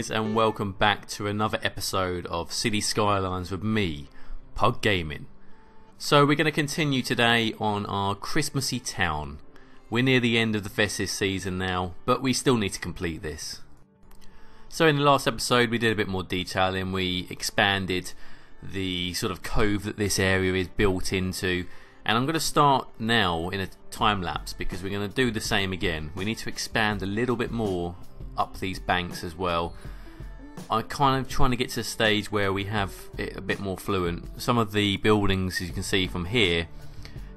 Guys, and welcome back to another episode of City Skylines with me, Pug Gaming. So, we're going to continue today on our Christmassy town. We're near the end of the festive season now, but we still need to complete this. So, in the last episode, we did a bit more detailing. We expanded the sort of cove that this area is built into. And I'm going to start now in a time lapse because we're going to do the same again. We need to expand a little bit more up these banks as well. I'm kind of trying to get to a stage where we have it a bit more fluent. Some of the buildings, as you can see from here,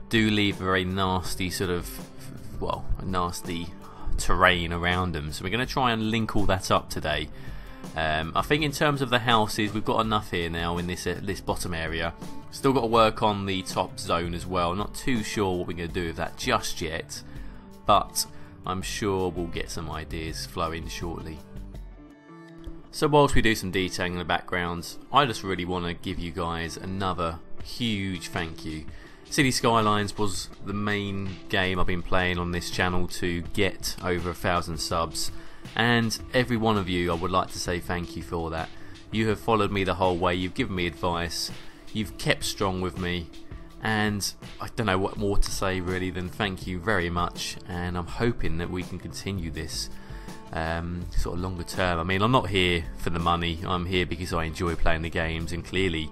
do leave a very nasty sort of, well, a nasty terrain around them. So we're going to try and link all that up today. Um, I think in terms of the houses, we've got enough here now in this uh, this bottom area. Still got to work on the top zone as well. Not too sure what we're going to do with that just yet, but I'm sure we'll get some ideas flowing shortly. So whilst we do some detailing in the backgrounds, I just really want to give you guys another huge thank you. City Skylines was the main game I've been playing on this channel to get over a thousand subs and every one of you I would like to say thank you for that. You have followed me the whole way, you've given me advice, you've kept strong with me and I don't know what more to say really than thank you very much and I'm hoping that we can continue this um, sort of longer term. I mean I'm not here for the money, I'm here because I enjoy playing the games and clearly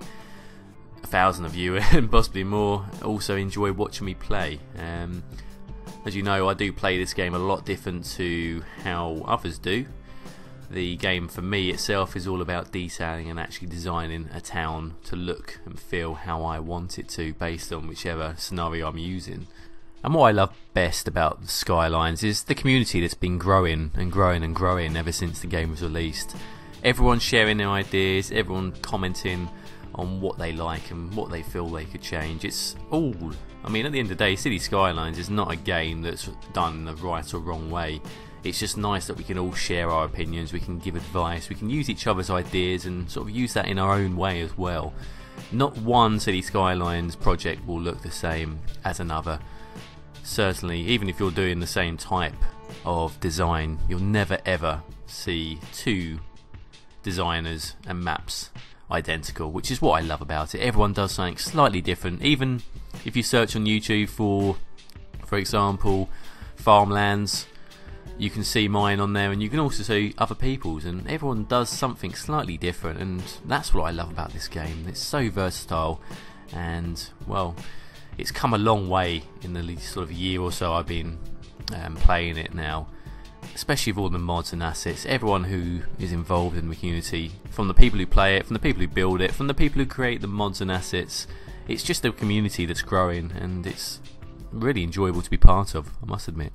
a thousand of you and possibly more also enjoy watching me play. Um, as you know I do play this game a lot different to how others do the game for me itself is all about detailing and actually designing a town to look and feel how I want it to based on whichever scenario I'm using. And what I love best about Skylines is the community that's been growing and growing and growing ever since the game was released. Everyone sharing their ideas, everyone commenting on what they like and what they feel they could change. It's all, I mean, at the end of the day, City Skylines is not a game that's done the right or wrong way it's just nice that we can all share our opinions, we can give advice, we can use each other's ideas and sort of use that in our own way as well. Not one City Skylines project will look the same as another. Certainly, even if you're doing the same type of design, you'll never ever see two designers and maps identical, which is what I love about it. Everyone does something slightly different. Even if you search on YouTube for, for example, farmlands, you can see mine on there and you can also see other people's and everyone does something slightly different and that's what I love about this game. It's so versatile and well it's come a long way in the sort of year or so I've been um, playing it now especially with all the mods and assets. Everyone who is involved in the community from the people who play it from the people who build it from the people who create the mods and assets it's just a community that's growing and it's really enjoyable to be part of I must admit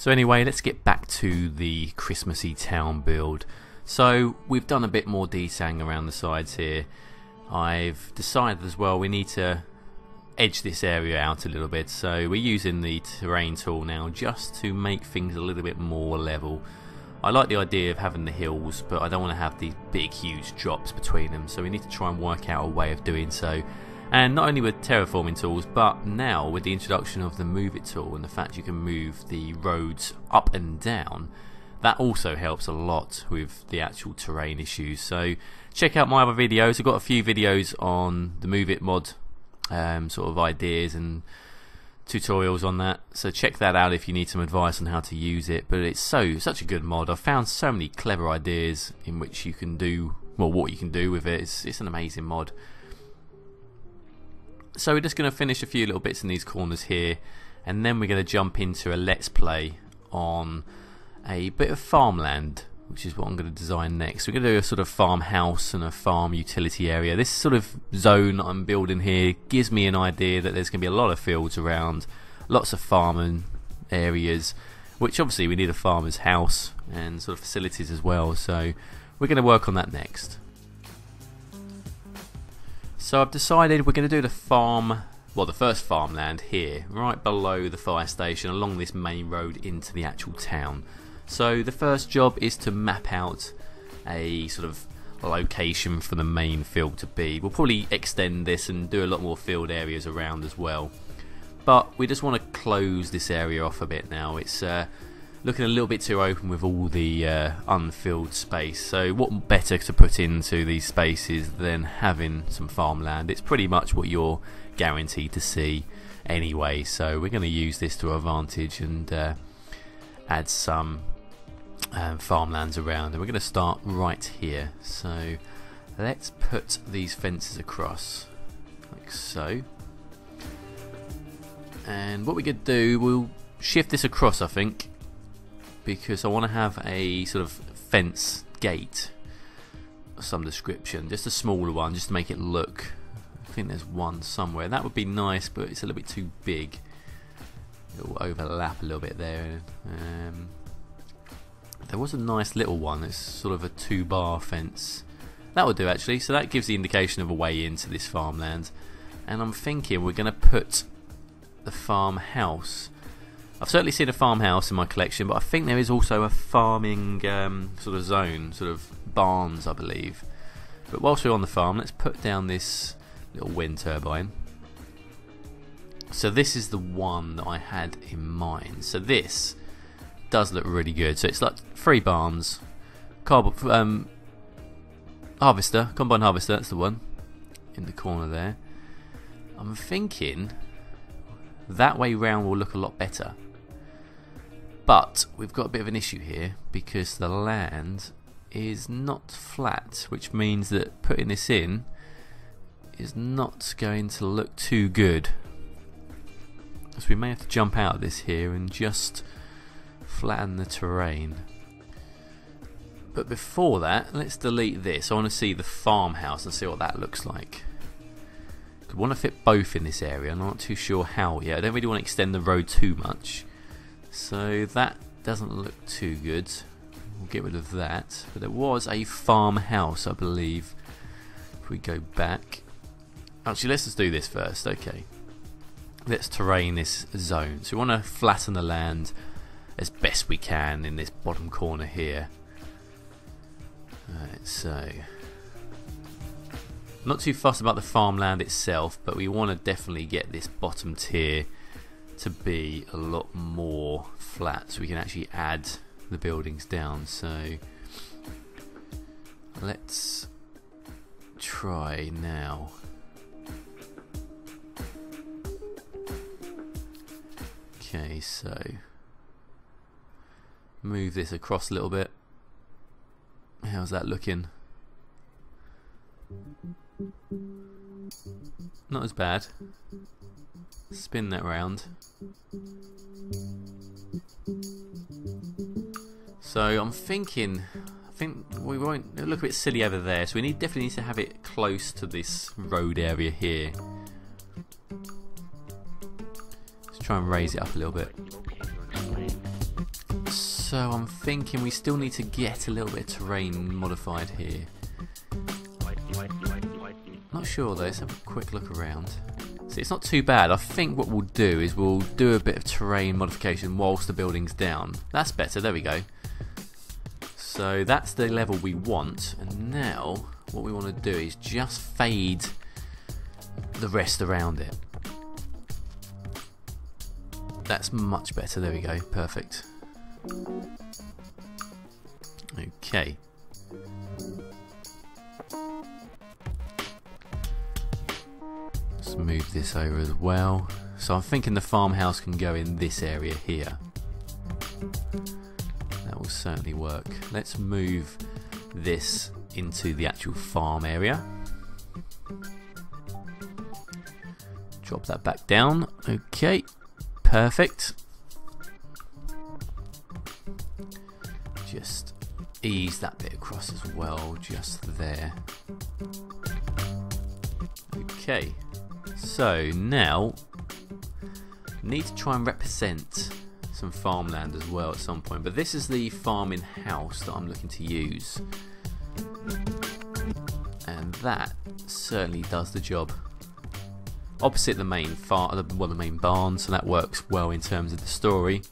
so anyway, let's get back to the Christmassy town build. So we've done a bit more detailing around the sides here. I've decided as well we need to edge this area out a little bit so we're using the terrain tool now just to make things a little bit more level. I like the idea of having the hills but I don't want to have these big huge drops between them so we need to try and work out a way of doing so and not only with terraforming tools, but now with the introduction of the Move It tool and the fact you can move the roads up and down, that also helps a lot with the actual terrain issues. So check out my other videos. I've got a few videos on the Move It mod um, sort of ideas and tutorials on that. So check that out if you need some advice on how to use it. But it's so such a good mod. I've found so many clever ideas in which you can do well what you can do with it. It's, it's an amazing mod. So we're just going to finish a few little bits in these corners here and then we're going to jump into a let's play on a bit of farmland which is what I'm going to design next. We're going to do a sort of farmhouse and a farm utility area. This sort of zone I'm building here gives me an idea that there's going to be a lot of fields around, lots of farming areas, which obviously we need a farmer's house and sort of facilities as well. So we're going to work on that next. So I've decided we're going to do the farm, well the first farmland here, right below the fire station along this main road into the actual town. So the first job is to map out a sort of location for the main field to be. We'll probably extend this and do a lot more field areas around as well. But we just want to close this area off a bit now. It's uh, looking a little bit too open with all the uh, unfilled space. So what better to put into these spaces than having some farmland? It's pretty much what you're guaranteed to see anyway. So we're going to use this to our advantage and uh, add some um, farmlands around. And we're going to start right here. So let's put these fences across like so. And what we could do, we'll shift this across, I think, because I want to have a sort of fence gate some description, just a smaller one, just to make it look. I think there's one somewhere. That would be nice, but it's a little bit too big. It will overlap a little bit there. Um, there was a nice little one. It's sort of a two-bar fence. That would do actually. So that gives the indication of a way into this farmland. And I'm thinking we're going to put the farmhouse I've certainly seen a farmhouse in my collection, but I think there is also a farming um, sort of zone, sort of barns, I believe. But whilst we're on the farm, let's put down this little wind turbine. So this is the one that I had in mind. So this does look really good. So it's like three barns, carb um, harvester, combine harvester. That's the one in the corner there. I'm thinking that way round will look a lot better. But we've got a bit of an issue here because the land is not flat, which means that putting this in is not going to look too good. So we may have to jump out of this here and just flatten the terrain. But before that, let's delete this. I want to see the farmhouse and see what that looks like. I want to fit both in this area. I'm not too sure how yet. I don't really want to extend the road too much. So that doesn't look too good. We'll get rid of that. But there was a farmhouse, I believe. If we go back. Actually, let's just do this first. Okay. Let's terrain this zone. So we want to flatten the land as best we can in this bottom corner here. Alright, so... Not too fussed about the farmland itself, but we want to definitely get this bottom tier to be a lot more flat so we can actually add the buildings down. So let's try now. Okay so move this across a little bit. How's that looking not as bad Spin that round. So I'm thinking, I think we won't look a bit silly over there. So we need definitely need to have it close to this road area here. Let's try and raise it up a little bit. So I'm thinking we still need to get a little bit of terrain modified here. Not sure though, let's have a quick look around. See, it's not too bad. I think what we'll do is we'll do a bit of terrain modification whilst the building's down. That's better, there we go. So that's the level we want. And now what we want to do is just fade the rest around it. That's much better, there we go, perfect. Okay. Let's move this over as well. So I'm thinking the farmhouse can go in this area here. That will certainly work. Let's move this into the actual farm area. Drop that back down. Okay, perfect. Just ease that bit across as well, just there. Okay, so now, need to try and represent some farmland as well at some point. But this is the farming house that I'm looking to use. And that certainly does the job. Opposite the main far well the main barn, so that works well in terms of the story.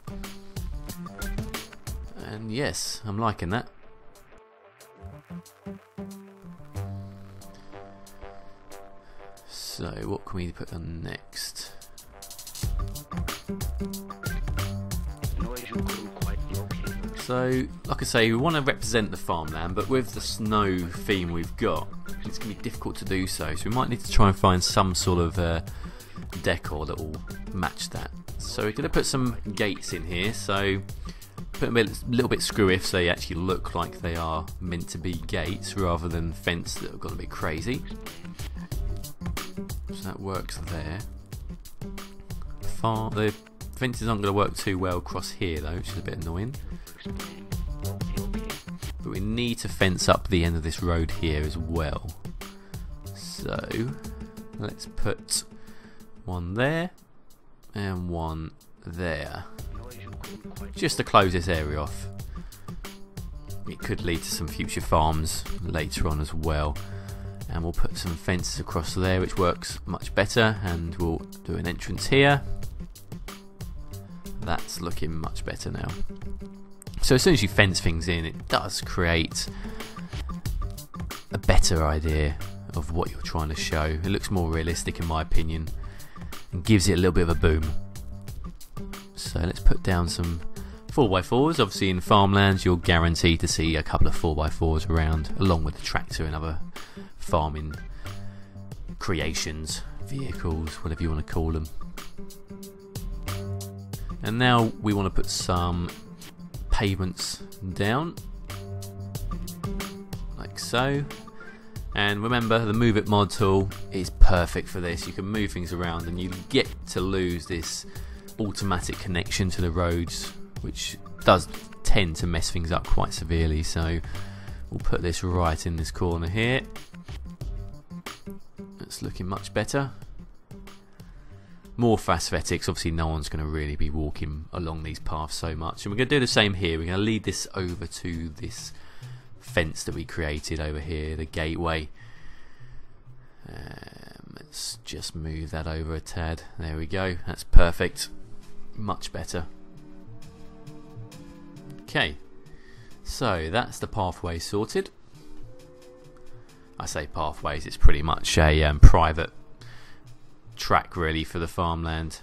And yes, I'm liking that. So, what can we put on next? So, like I say, we want to represent the farmland, but with the snow theme we've got, it's going to be difficult to do so. So we might need to try and find some sort of uh, decor that will match that. So we're going to put some gates in here. So put them a little bit screwy so they actually look like they are meant to be gates rather than fence that are going to be crazy. So that works there. Far the fences aren't going to work too well across here though, which is a bit annoying. But we need to fence up the end of this road here as well. So let's put one there and one there just to close this area off. It could lead to some future farms later on as well. And we'll put some fences across there, which works much better. And we'll do an entrance here. That's looking much better now. So as soon as you fence things in, it does create a better idea of what you're trying to show. It looks more realistic in my opinion and gives it a little bit of a boom. So let's put down some 4x4s. Obviously, in farmlands, you're guaranteed to see a couple of 4x4s around, along with the tractor and other farming creations, vehicles, whatever you want to call them. And now we want to put some pavements down, like so. And remember, the Move It mod tool is perfect for this. You can move things around and you get to lose this automatic connection to the roads, which does tend to mess things up quite severely. So we'll put this right in this corner here. It's looking much better. More Phasphetics, obviously no one's going to really be walking along these paths so much. And we're going to do the same here. We're going to lead this over to this fence that we created over here, the gateway. Um, let's just move that over a tad. There we go. That's perfect much better. Okay, so that's the pathway sorted. I say pathways, it's pretty much a um, private track really for the farmland.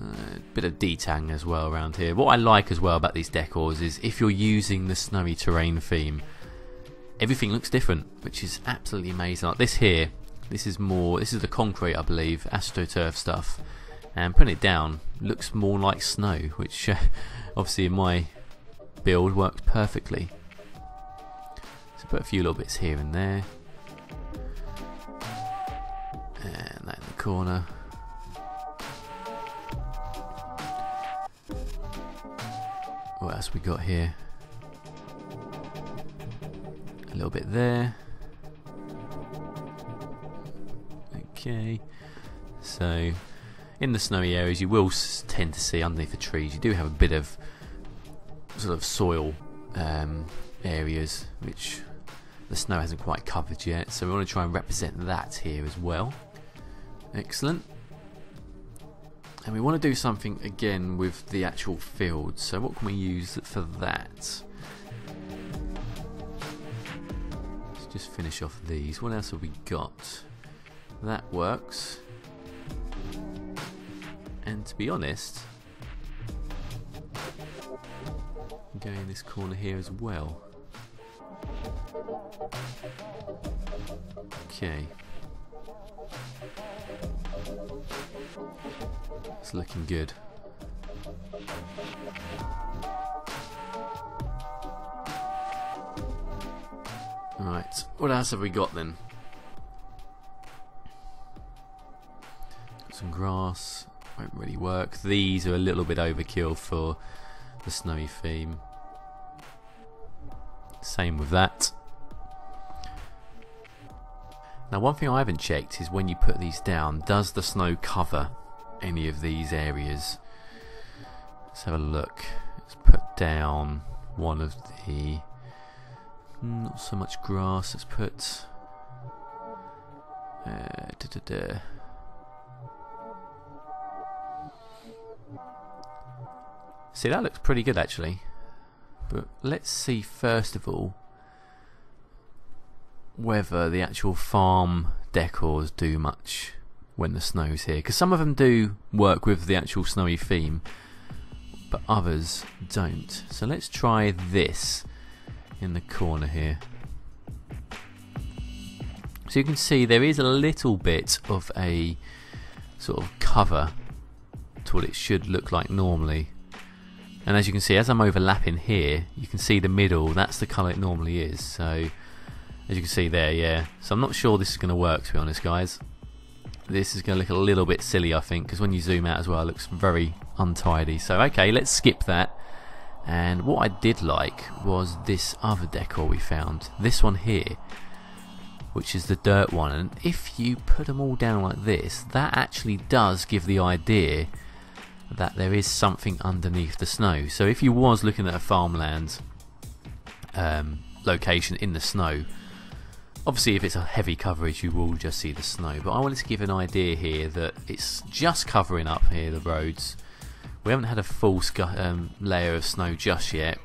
Uh, bit of detang as well around here. What I like as well about these decors is if you're using the snowy terrain theme, everything looks different, which is absolutely amazing. Like this here, this is more, this is the concrete I believe, astroturf stuff and putting it down looks more like snow which uh, obviously in my build works perfectly. So put a few little bits here and there. And that in the corner. What else we got here? A little bit there. Okay. So in the snowy areas you will tend to see underneath the trees you do have a bit of sort of soil um, areas which the snow hasn't quite covered yet. So we want to try and represent that here as well. Excellent. And we want to do something again with the actual field. So what can we use for that? Let's just finish off these. What else have we got? That works. And to be honest, go in this corner here as well. Okay. It's looking good. Right, what else have we got then? Got some grass, won't really work. These are a little bit overkill for the snowy theme. Same with that. Now one thing I haven't checked is when you put these down, does the snow cover any of these areas? Let's have a look. Let's put down one of the... Not so much grass, let's put... Uh, da -da -da. See, that looks pretty good actually. But let's see first of all whether the actual farm decors do much when the snow's here. Because some of them do work with the actual snowy theme. but others don't. So let's try this in the corner here. So you can see there is a little bit of a sort of cover to what it should look like normally. And as you can see, as I'm overlapping here, you can see the middle, that's the colour it normally is. So, as you can see there, yeah. So I'm not sure this is going to work, to be honest, guys. This is going to look a little bit silly, I think, because when you zoom out as well, it looks very untidy. So, okay, let's skip that. And what I did like was this other decor we found. This one here, which is the dirt one. And if you put them all down like this, that actually does give the idea that there is something underneath the snow. So if you was looking at a farmland um, location in the snow, obviously if it's a heavy coverage you will just see the snow. But I wanted to give an idea here that it's just covering up here the roads. We haven't had a full um, layer of snow just yet.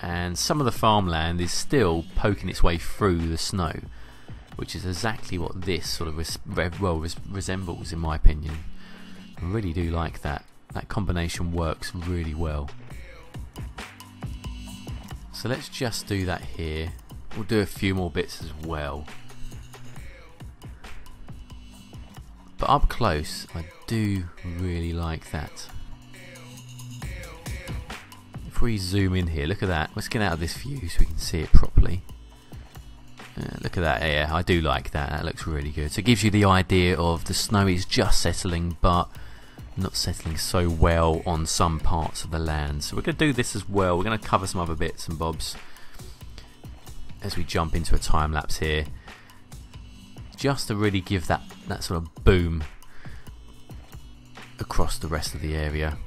And some of the farmland is still poking its way through the snow, which is exactly what this sort of well res resembles, in my opinion. I really do like that. That combination works really well. So let's just do that here. We'll do a few more bits as well. But up close, I do really like that. If we zoom in here, look at that. Let's get out of this view so we can see it properly. Uh, look at that, yeah, I do like that. That looks really good. So it gives you the idea of the snow is just settling, but not settling so well on some parts of the land. So we're going to do this as well. We're going to cover some other bits and bobs as we jump into a time lapse here. Just to really give that, that sort of boom across the rest of the area.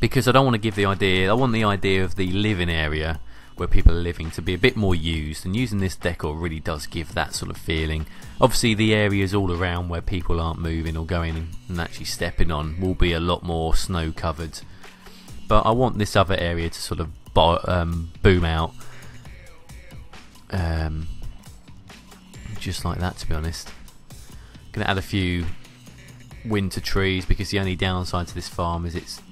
Because I don't want to give the idea, I want the idea of the living area where people are living to be a bit more used and using this decor really does give that sort of feeling. Obviously the areas all around where people aren't moving or going and actually stepping on will be a lot more snow covered but I want this other area to sort of um, boom out. Um, just like that to be honest. Gonna add a few winter trees because the only downside to this farm is it's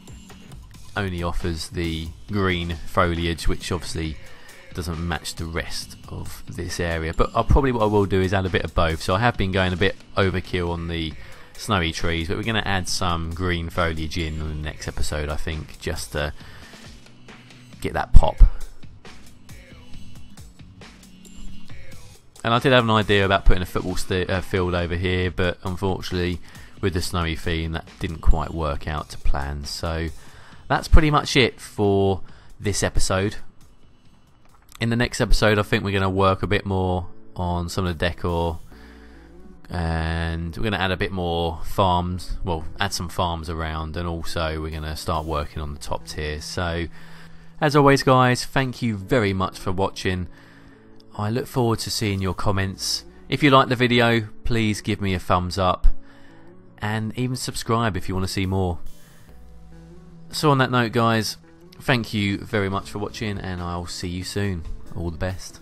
only offers the green foliage, which obviously doesn't match the rest of this area. But I'll probably what I will do is add a bit of both. So I have been going a bit overkill on the snowy trees, but we're going to add some green foliage in in the next episode, I think, just to get that pop. And I did have an idea about putting a football uh, field over here, but unfortunately, with the snowy theme, that didn't quite work out to plan. So that's pretty much it for this episode. In the next episode, I think we're going to work a bit more on some of the decor and we're going to add a bit more farms well add some farms around and also we're going to start working on the top tier. So as always guys thank you very much for watching. I look forward to seeing your comments. If you like the video please give me a thumbs up and even subscribe if you want to see more so on that note guys, thank you very much for watching and I'll see you soon. All the best.